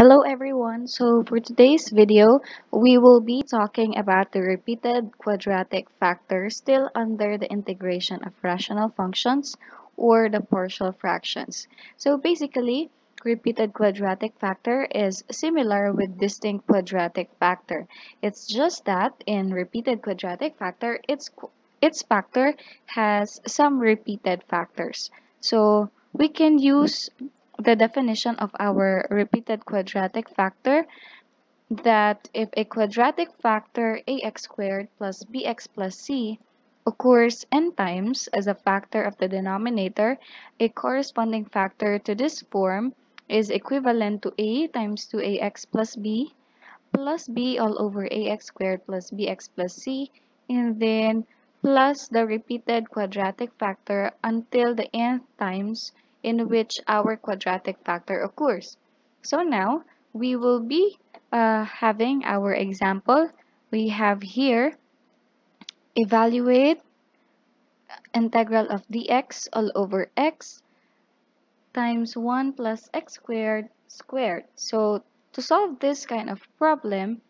Hello everyone, so for today's video, we will be talking about the repeated quadratic factor still under the integration of rational functions or the partial fractions. So basically, repeated quadratic factor is similar with distinct quadratic factor. It's just that in repeated quadratic factor, its, its factor has some repeated factors. So we can use the definition of our repeated quadratic factor that if a quadratic factor ax squared plus bx plus c occurs n times as a factor of the denominator, a corresponding factor to this form is equivalent to a times 2ax plus b plus b all over ax squared plus bx plus c and then plus the repeated quadratic factor until the nth times in which our quadratic factor occurs. So now we will be uh, having our example. We have here evaluate integral of dx all over x times 1 plus x squared squared. So to solve this kind of problem,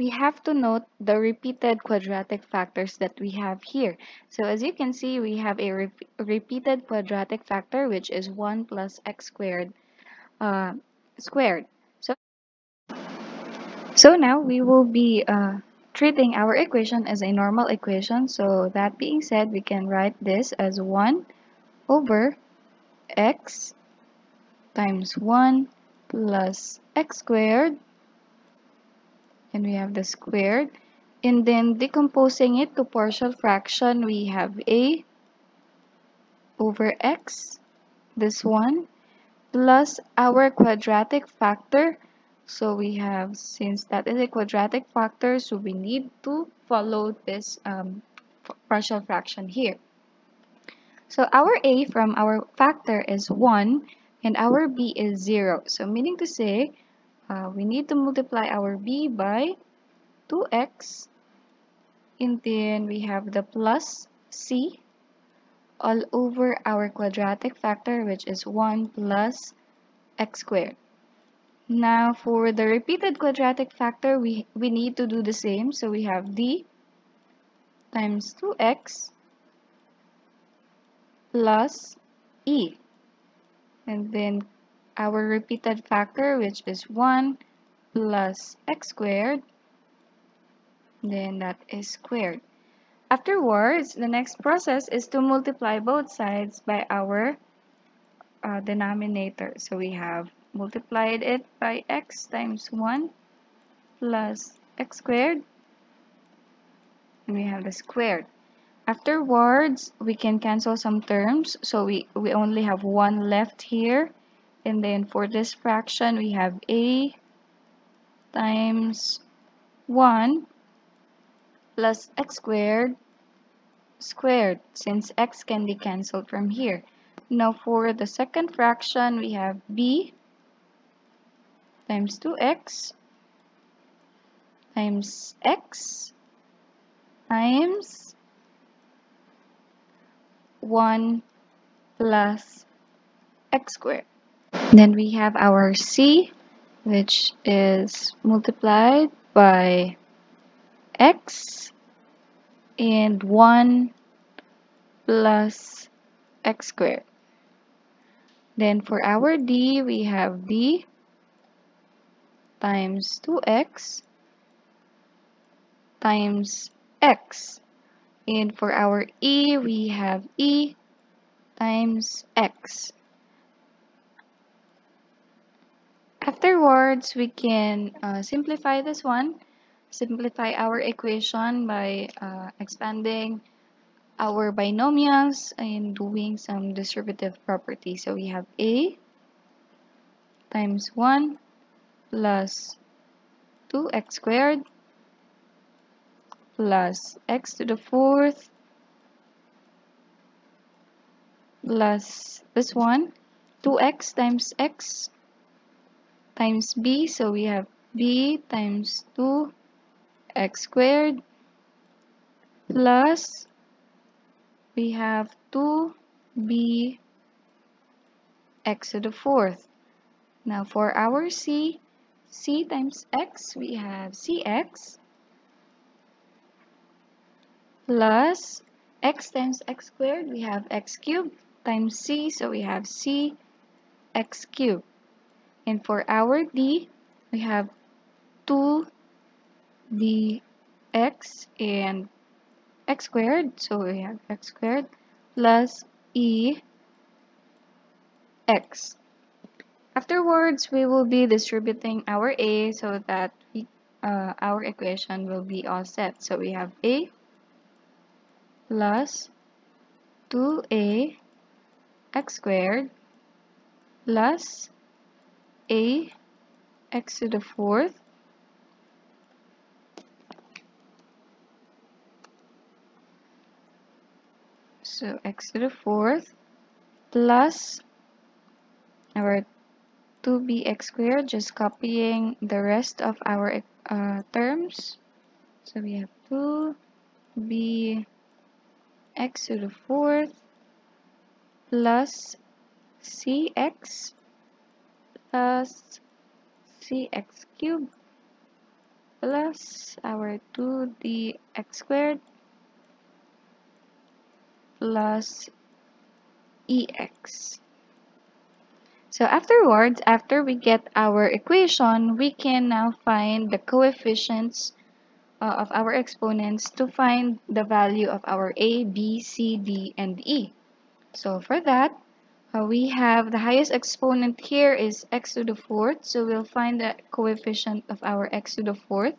we have to note the repeated quadratic factors that we have here. So as you can see, we have a re repeated quadratic factor which is 1 plus x squared uh, squared. So, so now we will be uh, treating our equation as a normal equation. So that being said, we can write this as 1 over x times 1 plus x squared and we have the squared. And then decomposing it to partial fraction we have a over x this one plus our quadratic factor. So we have since that is a quadratic factor so we need to follow this um, partial fraction here. So our a from our factor is 1 and our b is 0 so meaning to say uh, we need to multiply our b by 2x and then we have the plus c all over our quadratic factor which is 1 plus x squared. Now for the repeated quadratic factor we, we need to do the same. So we have d times 2x plus e. And then our repeated factor which is 1 plus x squared then that is squared. Afterwards, the next process is to multiply both sides by our uh, denominator. So we have multiplied it by x times 1 plus x squared and we have the squared. Afterwards, we can cancel some terms. So we, we only have 1 left here and then for this fraction, we have a times 1 plus x squared squared since x can be cancelled from here. Now for the second fraction, we have b times 2x times x times 1 plus x squared. Then we have our c, which is multiplied by x and 1 plus x squared. Then for our d, we have d times 2x times x. And for our e, we have e times x. Afterwards, we can uh, simplify this one. Simplify our equation by uh, expanding our binomials and doing some distributive properties. So we have a times 1 plus 2x squared plus x to the fourth plus this one 2x times x times b so we have b times 2 x squared plus we have 2b x to the fourth Now for our c, c times x, we have cx plus x times x squared, we have x cubed times c, so we have c x cubed. And for our d, we have 2 dx and x squared, so we have x squared plus e x. Afterwards, we will be distributing our a so that we, uh, our equation will be all set. So we have a plus 2a x squared plus a x to the fourth. So x to the fourth plus our 2bx squared just copying the rest of our uh, terms. So we have 2b x to the fourth plus cx plus cx cubed plus our 2dx squared plus ex. So afterwards, after we get our equation, we can now find the coefficients uh, of our exponents to find the value of our a, b, c, d, and e. So for that, uh, we have the highest exponent here is x to the fourth. So we'll find the coefficient of our x to the fourth.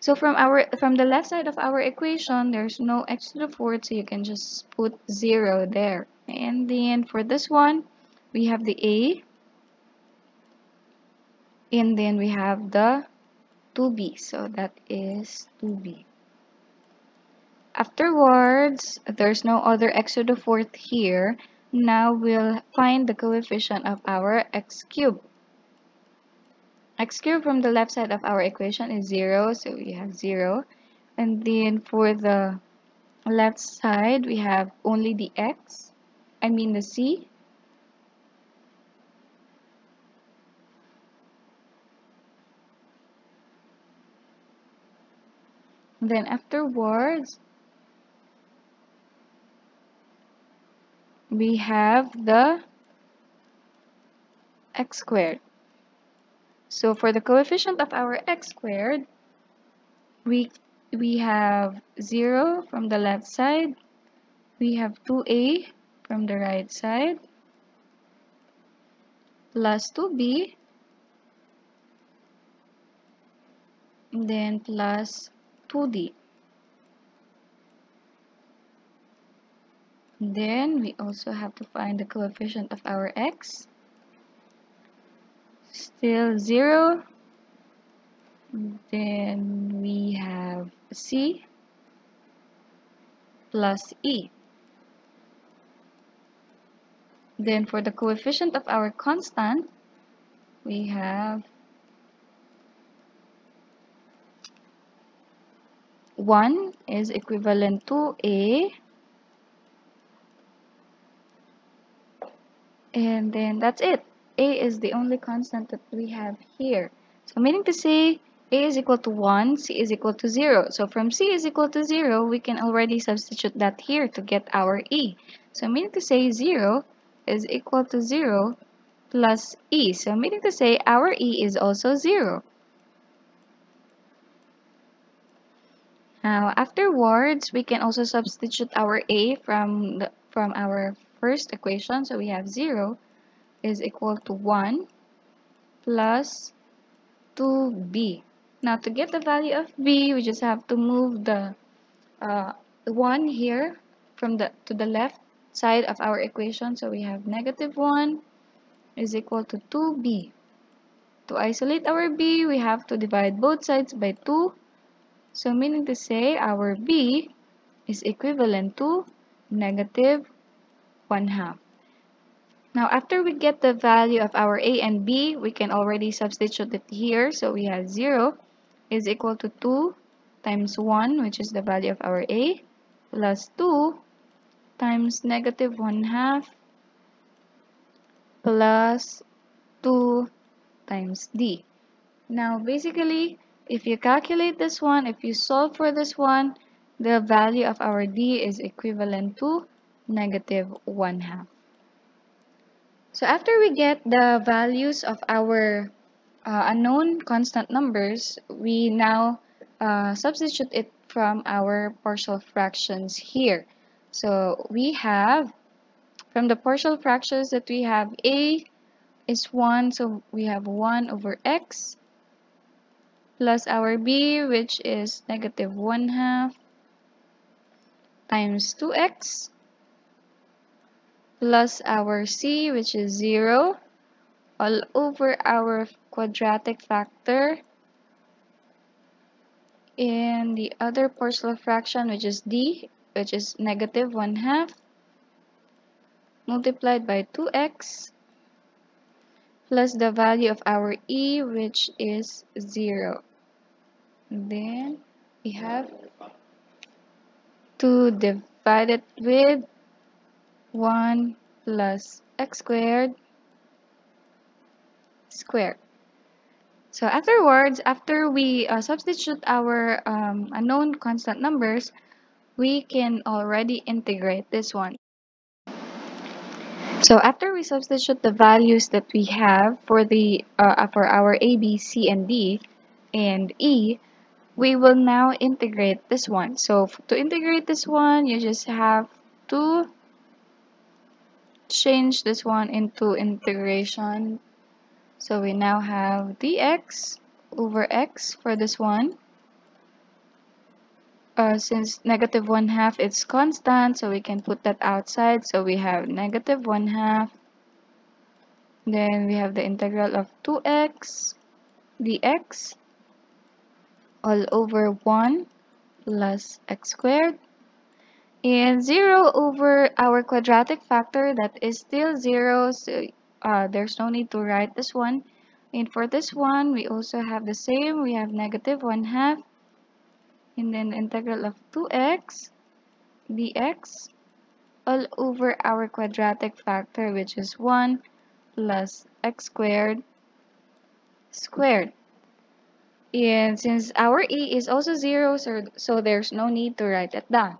So from our from the left side of our equation, there's no x to the fourth, so you can just put 0 there. And then for this one, we have the a. And then we have the 2b, so that is 2b. Afterwards, there's no other x to the fourth here. Now we'll find the coefficient of our x cubed x cubed from the left side of our equation is 0, so we have 0. And then for the left side, we have only the x, I mean the c. Then afterwards, we have the x squared. So for the coefficient of our x squared, we, we have 0 from the left side, we have 2a from the right side, plus 2b, then plus 2d. Then we also have to find the coefficient of our x. Still 0 then we have C plus E. Then for the coefficient of our constant we have 1 is equivalent to A and then that's it a is the only constant that we have here. So meaning to say a is equal to 1, c is equal to 0. So from c is equal to 0, we can already substitute that here to get our e. So meaning to say 0 is equal to 0 plus e. So meaning to say our e is also 0. Now afterwards, we can also substitute our a from, the, from our first equation. So we have 0 is equal to 1 plus 2b. Now to get the value of b, we just have to move the uh, 1 here from the to the left side of our equation. So we have negative 1 is equal to 2b. To isolate our b, we have to divide both sides by 2. So meaning to say our b is equivalent to negative 1 half. Now, after we get the value of our a and b, we can already substitute it here. So we have 0 is equal to 2 times 1, which is the value of our a, plus 2 times negative 1 half 2 times d. Now, basically, if you calculate this one, if you solve for this one, the value of our d is equivalent to negative 1 half. So after we get the values of our uh, unknown constant numbers, we now uh, substitute it from our partial fractions here. So we have, from the partial fractions that we have, a is 1, so we have 1 over x plus our b, which is negative 1 half times 2x plus our c, which is 0 all over our quadratic factor. And the other partial fraction which is d which is negative 1 half multiplied by 2x plus the value of our e which is 0 then we have to divide it with 1 plus x squared squared. So afterwards, after we uh, substitute our um, unknown constant numbers, we can already integrate this one. So after we substitute the values that we have for the uh, for our a, b, c, and d, and e, we will now integrate this one. So to integrate this one, you just have to change this one into integration. So we now have dx over x for this one. Uh, since negative 1 half it's constant, so we can put that outside. So we have negative 1 half. Then we have the integral of 2x dx all over 1 plus x squared and 0 over our quadratic factor that is still 0 so uh, there's no need to write this one. And for this one we also have the same. We have negative 1 half and then the integral of 2x dx all over our quadratic factor which is 1 plus x squared squared. And since our e is also 0, so, so there's no need to write it down.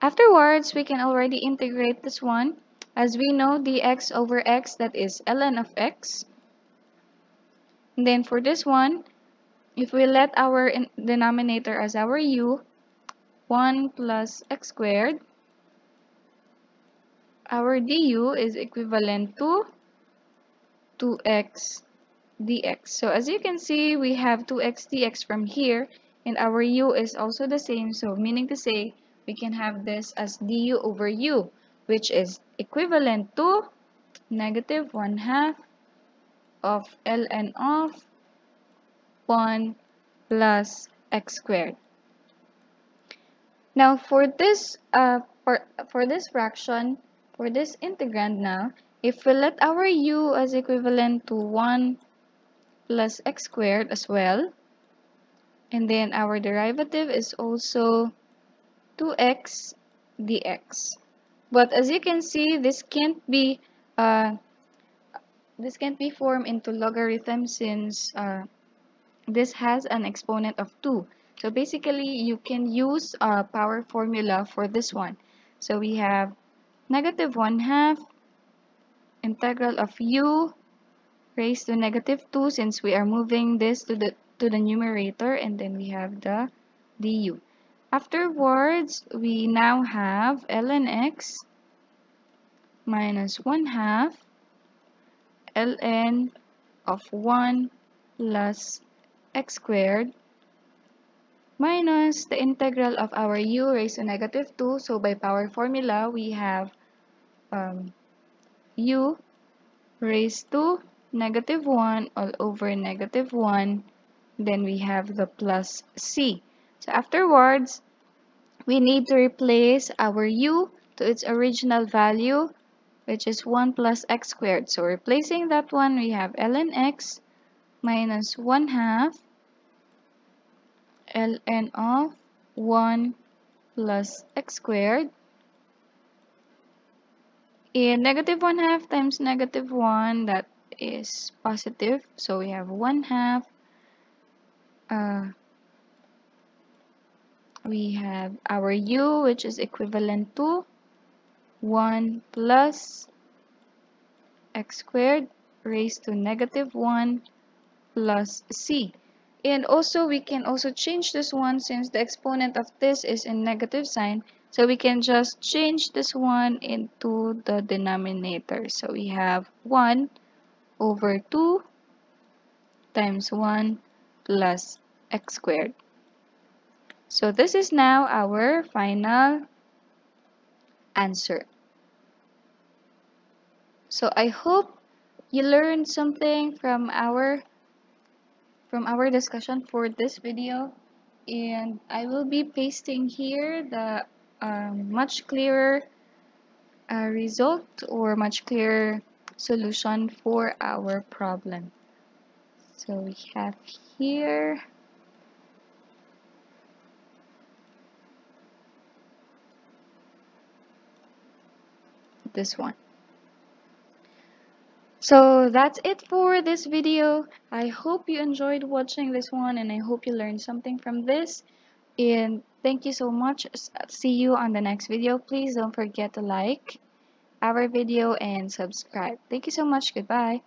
Afterwards, we can already integrate this one. As we know, dx over x, that is ln of x. And then for this one, if we let our denominator as our u, 1 plus x squared, our du is equivalent to 2x dx. So as you can see, we have 2x dx from here and our u is also the same. So meaning to say, we can have this as du over u, which is equivalent to negative 1 half of ln of 1 plus x squared. Now for this uh, for, for this fraction, for this integrand now, if we let our u as equivalent to 1 plus x squared as well. And then our derivative is also 2x dx. But as you can see, this can't be uh, this can't be formed into logarithm since uh, this has an exponent of 2. So basically, you can use a power formula for this one. So we have negative 1 half integral of u raised to negative 2 since we are moving this to the to the numerator and then we have the du. Afterwards, we now have ln x minus 1 half ln of 1 plus x squared minus the integral of our u raised to negative 2. So by power formula, we have um, u raised to negative 1 all over negative 1. Then we have the plus c. So afterwards, we need to replace our u to its original value, which is 1 plus x squared. So replacing that one, we have ln x minus 1 half ln of 1 plus x squared and negative 1 half times negative 1 that is positive. So we have 1 half. Uh, we have our u which is equivalent to 1 plus x squared raised to negative 1 plus c. And also we can also change this one since the exponent of this is in negative sign. So we can just change this one into the denominator. So we have 1 over 2 times 1 plus x squared. So this is now our final answer. So I hope you learned something from our from our discussion for this video and I will be pasting here the um, much clearer uh, result or much clearer solution for our problem. So we have here this one. So that's it for this video. I hope you enjoyed watching this one and I hope you learned something from this. And thank you so much. See you on the next video. Please don't forget to like our video and subscribe. Thank you so much. Goodbye.